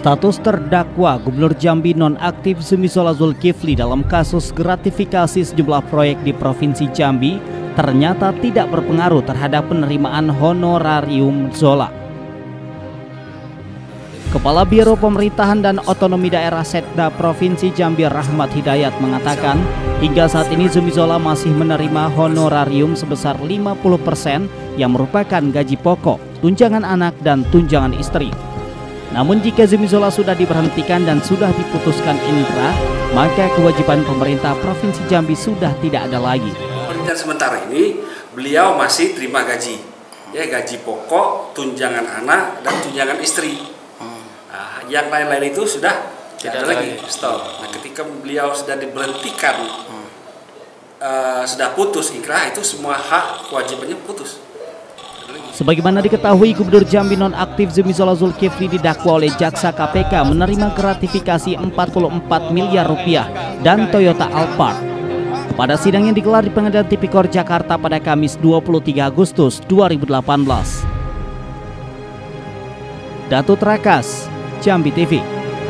Status terdakwa Gubernur Jambi nonaktif Zumizola Zulkifli dalam kasus gratifikasi sejumlah proyek di Provinsi Jambi ternyata tidak berpengaruh terhadap penerimaan honorarium Zola. Kepala Biro Pemerintahan dan Otonomi Daerah Setda Provinsi Jambi Rahmat Hidayat mengatakan, hingga saat ini Zumi Zola masih menerima honorarium sebesar 50% yang merupakan gaji pokok, tunjangan anak dan tunjangan istri. Namun jika Zumi Zola sudah diberhentikan dan sudah diputuskan inkrah, maka kewajiban pemerintah Provinsi Jambi sudah tidak ada lagi. Pemerintahan sementara ini beliau masih terima gaji, ya gaji pokok, tunjangan anak dan tunjangan istri. Nah, yang lain-lain itu sudah tidak ada lagi, stop. Nah, ketika beliau sudah diberhentikan, uh, sudah putus inkrah itu semua hak kewajibannya putus. Sebagaimana diketahui, Gubernur Jambi nonaktif Zumizola Zulkifli didakwa oleh jaksa KPK menerima gratifikasi 44 miliar rupiah dan Toyota Alphard. Pada sidang yang digelar di Pengadilan Tipikor Jakarta pada Kamis 23 Agustus 2018. Datu Trakas, Jambi TV.